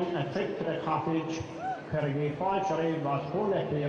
a trip to the cottage, Kerry Falchery was full at the